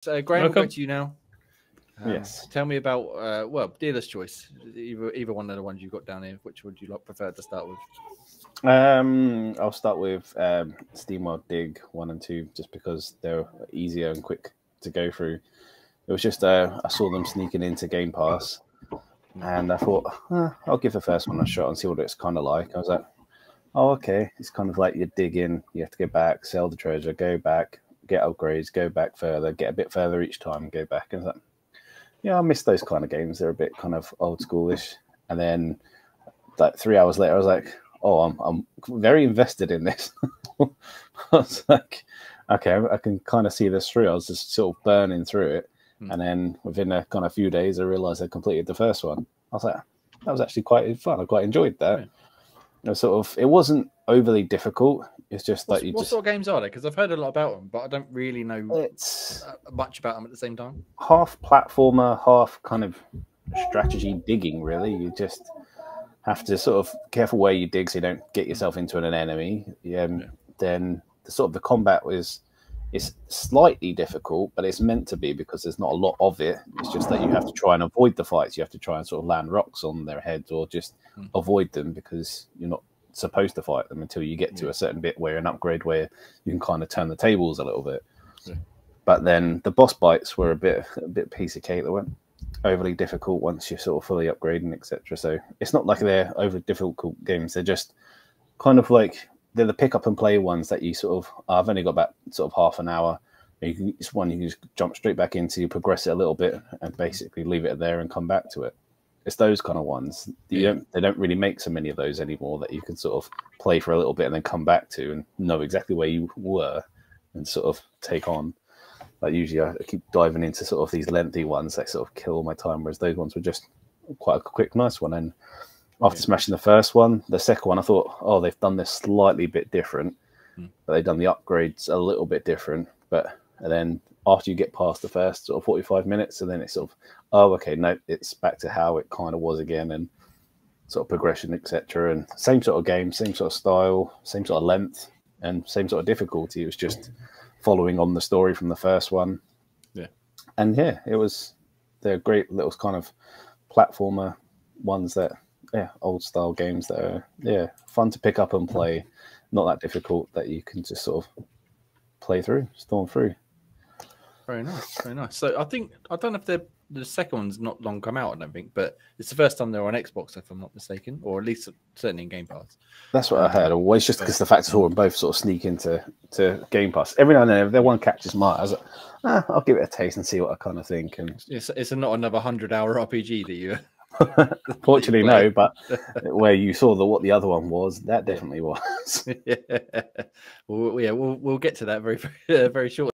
So, Graham, we'll go to you now. Um, yes. Tell me about uh, well, dealer's choice. Either either one of the ones you've got down here. Which would you like prefer to start with? Um, I'll start with um, SteamWorld Dig one and two, just because they're easier and quick to go through. It was just uh, I saw them sneaking into Game Pass, and I thought eh, I'll give the first one a shot and see what it's kind of like. I was like, oh okay, it's kind of like you dig in, you have to go back, sell the treasure, go back, get upgrades, go back further, get a bit further each time, go back, and like, yeah, I miss those kind of games. They're a bit kind of old schoolish. And then, like three hours later, I was like, oh, I'm I'm very invested in this. I was like, okay, I can kind of see this through. I was just sort of burning through it, mm. and then within a kind of few days, I realized I completed the first one. I was like, that was actually quite fun. I quite enjoyed that. Know, sort of, it wasn't overly difficult. It's just that you what just sort of games are they? Because I've heard a lot about them, but I don't really know it's much about them at the same time. Half platformer, half kind of strategy digging. Really, you just have to sort of careful where you dig so you don't get yourself into an enemy. Um, yeah. Then the sort of the combat was is slightly difficult, but it's meant to be because there's not a lot of it. It's just that you have to try and avoid the fights. You have to try and sort of land rocks on their heads or just mm. avoid them because you're not supposed to fight them until you get to a certain bit where an upgrade where you can kind of turn the tables a little bit. Yeah. But then the boss bites were a bit a bit piece of cake that weren't overly difficult once you're sort of fully upgrading, etc. So it's not like they're overly difficult games. They're just kind of like they're the pick up and play ones that you sort of I've only got about sort of half an hour. You can, it's one you can just jump straight back into, you progress it a little bit, and basically leave it there and come back to it. It's those kind of ones. You don't, they don't really make so many of those anymore that you can sort of play for a little bit and then come back to and know exactly where you were and sort of take on. Like usually, I keep diving into sort of these lengthy ones that sort of kill my time, whereas those ones were just quite a quick, nice one. And after yeah. smashing the first one, the second one, I thought, oh, they've done this slightly bit different, mm. but they've done the upgrades a little bit different. But and then after you get past the first sort of 45 minutes, and then it's sort of, oh, okay, no, it's back to how it kind of was again, and sort of progression, etc. And same sort of game, same sort of style, same sort of length, and same sort of difficulty. It was just following on the story from the first one. Yeah. And yeah, it was they're great little kind of platformer ones that yeah, old style games that are yeah, fun to pick up and play, not that difficult that you can just sort of play through, storm through. Very nice, very nice. So I think I don't know if they're the second one's not long come out, I don't think, but it's the first time they're on Xbox, if I'm not mistaken, or at least certainly in Game Pass. That's what I heard. Always just because the fact that all them both sort of sneak into to Game Pass. Every now and then, if their one catches my eye, I was like, ah, I'll give it a taste and see what I kind of think. And it's it's not another hundred hour RPG that you. Fortunately, no. But where you saw the what the other one was, that definitely was. yeah, well, yeah, we'll we'll get to that very very, very shortly.